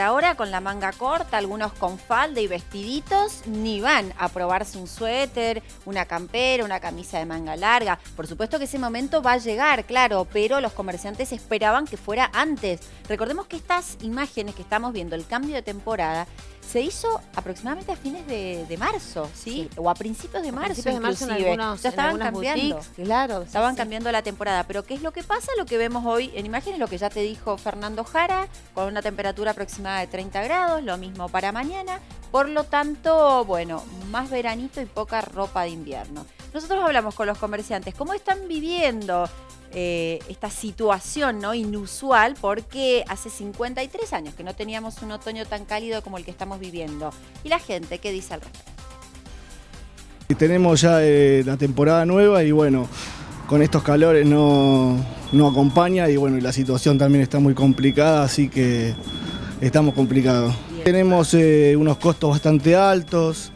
Ahora con la manga corta, algunos con falda y vestiditos, ni van a probarse un suéter, una campera, una camisa de manga larga. Por supuesto que ese momento va a llegar, claro, pero los comerciantes esperaban que fuera antes. Recordemos que estas imágenes que estamos viendo, el cambio de temporada, se hizo aproximadamente a fines de, marzo, ¿sí? O a principios de marzo, principios de marzo en ya estaban cambiando. claro. Estaban cambiando la temporada. Pero ¿qué es lo que pasa? Lo que vemos hoy en imágenes, lo que ya te dijo Fernando Jara, con una temperatura aproximada de 30 grados, lo mismo para mañana. Por lo tanto, bueno, más veranito y poca ropa de invierno. Nosotros hablamos con los comerciantes, ¿cómo están viviendo eh, esta situación ¿no? inusual porque hace 53 años que no teníamos un otoño tan cálido como el que estamos viviendo. ¿Y la gente qué dice al respecto? Tenemos ya eh, la temporada nueva y bueno, con estos calores no, no acompaña y bueno, la situación también está muy complicada, así que estamos complicados. Tenemos eh, unos costos bastante altos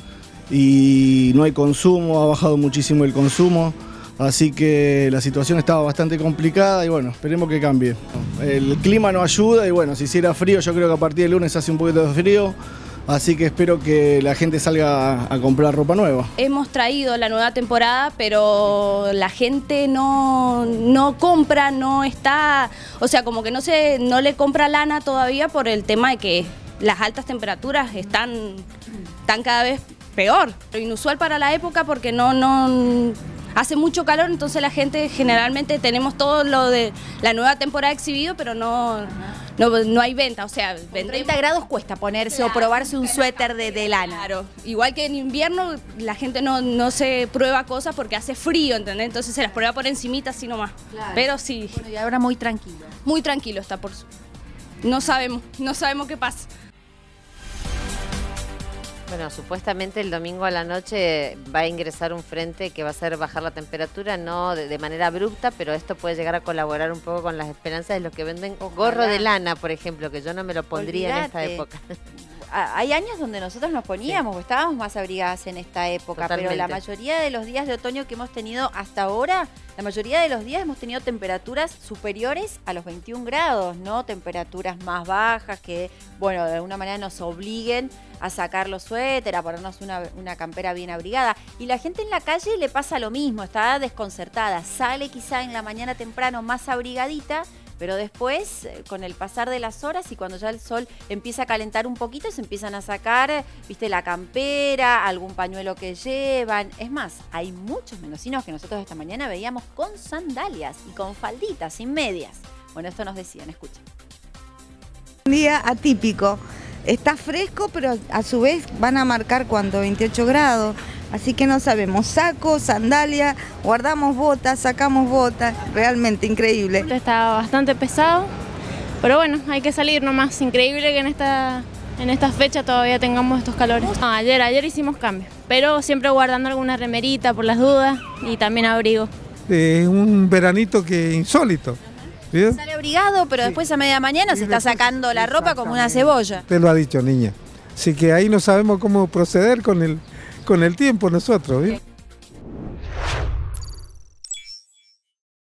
y no hay consumo, ha bajado muchísimo el consumo. Así que la situación estaba bastante complicada y bueno, esperemos que cambie. El clima no ayuda y bueno, si hiciera frío, yo creo que a partir del lunes hace un poquito de frío. Así que espero que la gente salga a comprar ropa nueva. Hemos traído la nueva temporada, pero la gente no, no compra, no está, o sea, como que no, se, no le compra lana todavía por el tema de que las altas temperaturas están, están cada vez peor. Inusual para la época porque no, no, hace mucho calor, entonces la gente generalmente tenemos todo lo de la nueva temporada exhibido, pero no, no, hay venta. O sea, 30 grados cuesta ponerse o probarse un suéter de, lana. Claro, igual que en invierno la gente no, no se prueba cosas porque hace frío, ¿entendés? Entonces se las prueba por encimita así nomás. Pero sí. y ahora muy tranquilo. Muy tranquilo está por... No sabemos, no sabemos qué pasa. Bueno, supuestamente el domingo a la noche va a ingresar un frente que va a hacer bajar la temperatura, no de, manera abrupta, pero esto puede llegar a colaborar un poco con las esperanzas de los que venden gorro de lana, por ejemplo, que yo no me lo pondría en esta época. Hay años donde nosotros nos poníamos, estábamos más abrigadas en esta época, pero la mayoría de los días de otoño que hemos tenido hasta ahora, la mayoría de los días hemos tenido temperaturas superiores a los 21 grados, ¿no? Temperaturas más bajas que, bueno, de alguna manera nos obliguen a sacar los suéter, a ponernos una, una, campera bien abrigada. Y la gente en la calle le pasa lo mismo, está desconcertada. Sale quizá en la mañana temprano más abrigadita, pero después, eh, con el pasar de las horas y cuando ya el sol empieza a calentar un poquito, se empiezan a sacar, viste, la campera, algún pañuelo que llevan. Es más, hay muchos menosinos que nosotros esta mañana veíamos con sandalias y con falditas, sin medias. Bueno, esto nos decían, escuchen. Un día atípico. Está fresco, pero a su vez van a marcar cuánto, 28 grados. Así que no sabemos, saco, sandalia, guardamos botas, sacamos botas, realmente increíble. Está bastante pesado, pero bueno, hay que salir nomás. Increíble que en esta, en esta fecha todavía tengamos estos calores. ayer, ayer hicimos cambios, pero siempre guardando alguna remerita por las dudas y también abrigo. Es un veranito que insólito. Sale abrigado, pero después a media mañana se está sacando la ropa como una cebolla. Te lo ha dicho, niña. Así que ahí no sabemos cómo proceder con el, con el tiempo nosotros.